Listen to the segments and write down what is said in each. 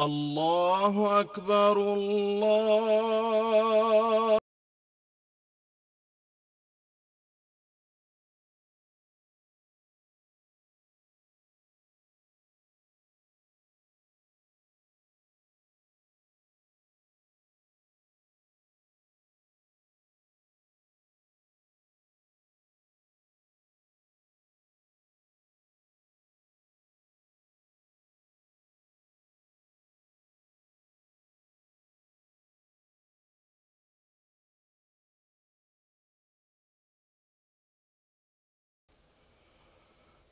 الله أكبر الله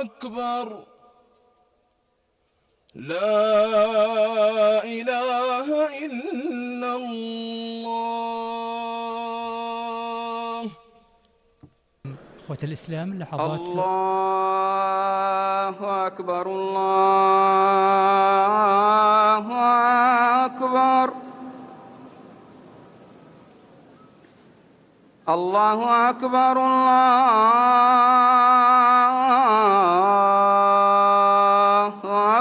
أكبر. لا إله إلا الله. إخوة الإسلام لحظات. الله أكبر الله أكبر. الله أكبر الله